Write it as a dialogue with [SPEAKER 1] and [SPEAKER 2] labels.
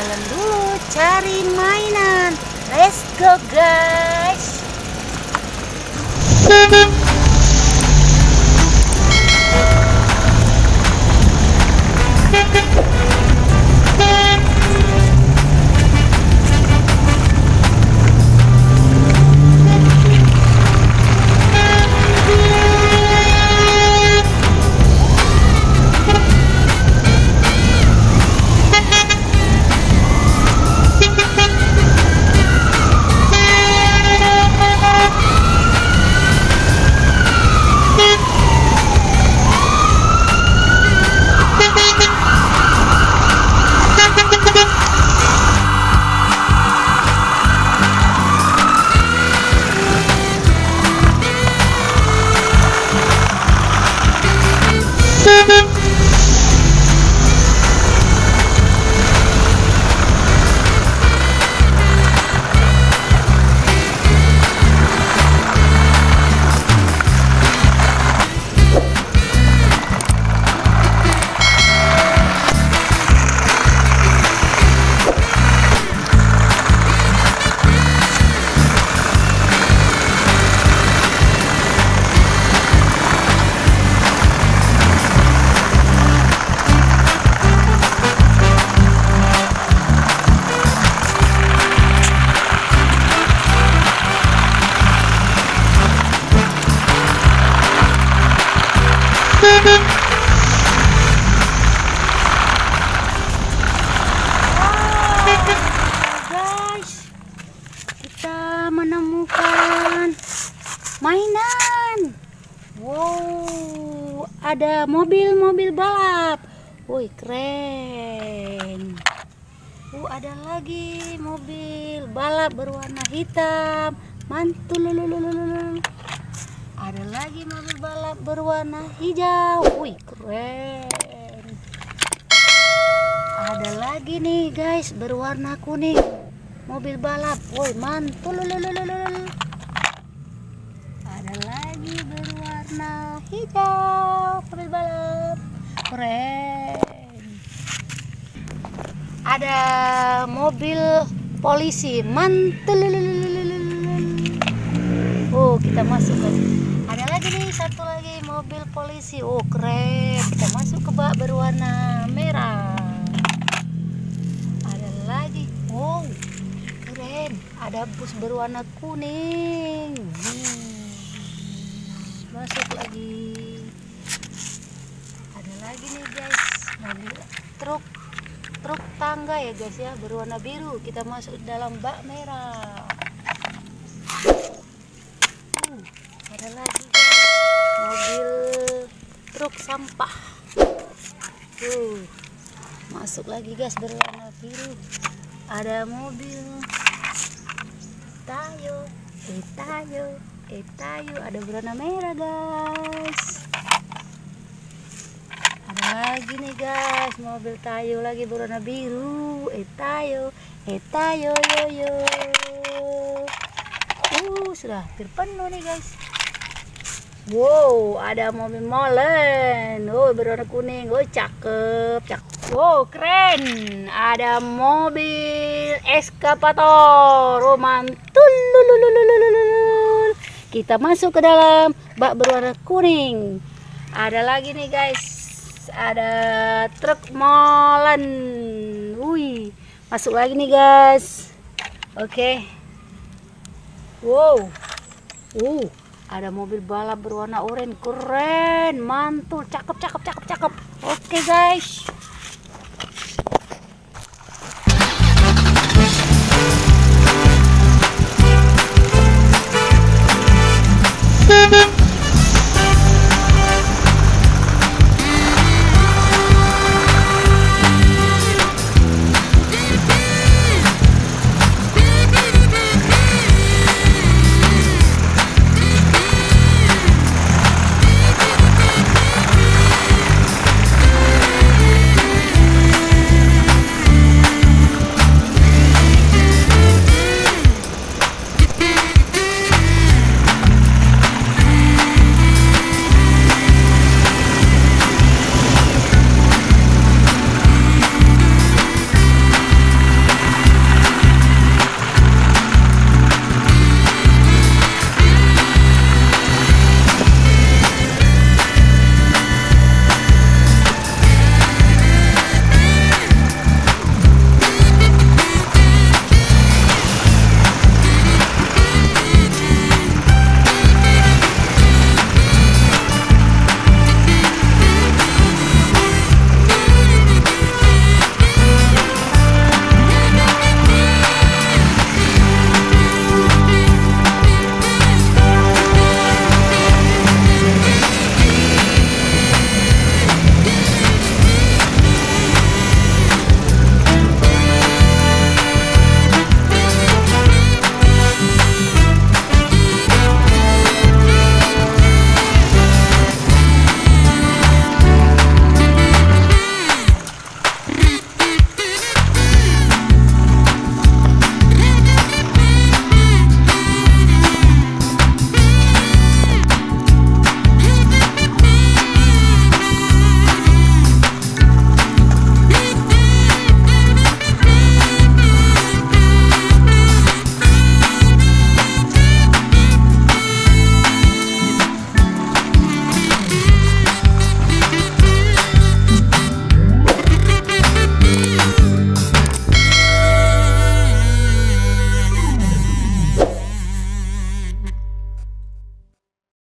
[SPEAKER 1] jalan dulu cari mainan. Let's go guys. Mainan. Wow, ada mobil-mobil balap. Woi, keren. Uh, ada lagi mobil balap berwarna hitam. Mantul. Ada lagi mobil balap berwarna hijau. Wih, keren. Ada lagi nih guys berwarna kuning. Mobil balap. Woi, mantul. Ada lagi berwarna hijau. Mobil balap. Keren. Ada mobil polisi. Lululululul. Oh, kita masuk ke ada lagi nih satu lagi mobil polisi. Oh, keren. Kita masuk ke bak berwarna merah. Ada lagi. Wow, keren. Ada bus berwarna kuning. Hmm. Masuk lagi. Ada lagi nih guys, mobil truk truk tangga ya guys ya berwarna biru. Kita masuk dalam bak merah. Uh, ada lagi guys, mobil truk sampah. Tuh, masuk lagi guys berwarna biru. Ada mobil tayo, eh tayo, eh tayo, ada berwarna merah guys. Ada lagi nih guys, mobil tayo lagi berwarna biru, eh tayo, eh tayo, yo yo. Uh, sudah hampir penuh nih guys. Wow, ada mobil molen. Oh, berwarna kuning. Oh, cakep, cakep. Wow, keren. Ada mobil eskavator. Oh, mantul. Lulululululul. Kita masuk ke dalam bak berwarna kuning. Ada lagi nih guys. Ada truk molen. Wih, masuk lagi nih guys. Oke. Wow. Uh, ada mobil balap berwarna oranye. Keren, mantul, cakep, cakep, cakep, cakep. Oke, guys.